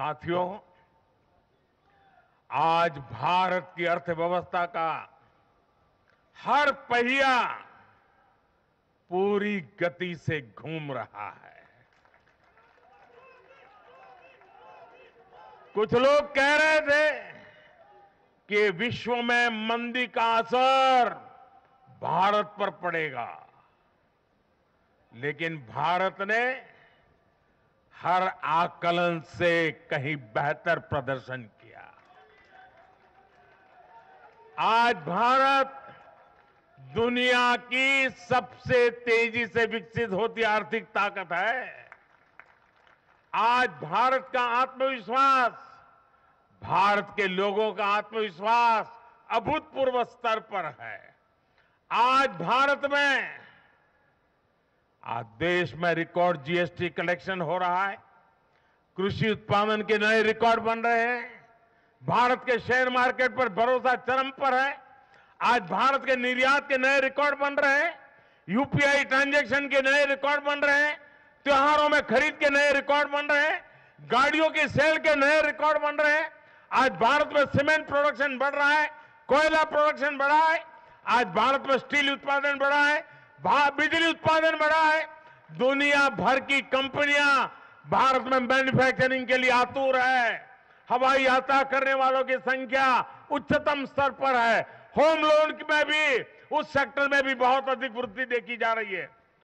साथियों, आज भारत की अर्थव्यवस्था का हर पहिया पूरी गति से घूम रहा है। कुछ लोग कह रहे थे कि विश्व में मंदी का असर भारत पर पड़ेगा, लेकिन भारत ने हर आकलन से कहीं बेहतर प्रदर्शन किया। आज भारत दुनिया की सबसे तेज़ी से विकसित होती आर्थिक ताकत है। आज भारत का आत्मविश्वास, भारत के लोगों का आत्मविश्वास अभूतपूर्व स्तर पर है। आज भारत में आज देश में रिकॉर्ड जीएसटी कलेक्शन हो रहा है। कृषि उत्पादन के नए रिकॉर्ड बन रहे हैं। भारत के शेयर मार्केट पर भरोसा चरम पर है। आज भारत के निर्यात के नए रिकॉर्ड बन रहे हैं। यूपीआई ट्रांजैक्शन के नए रिकॉर्ड बन रहे हैं। त्योहारों में खरीद के नए रिकॉर्ड बन रहे हैं। गाड़ियों के सेल के नए रिकॉर्ड बन रहे हैं। आज भारत में सीमेंट प्रोडक्शन बढ़ रहा है। कोयला प्रोडक्शन बढ़ा है। आज भारत में स्टील उत्पादन बढ़ा है। बिजली उत्पादन बढ़ा है, दुनिया भर की कंपनियाँ भारत में मैन्युफैक्चरिंग के लिए आतुर है। हवाई यात्रा करने वालों की संख्या उच्चतम स्तर पर है। होम लोन में भी, उस सेक्टर में भी बहुत अधिक वृद्धि देखी जा रही है।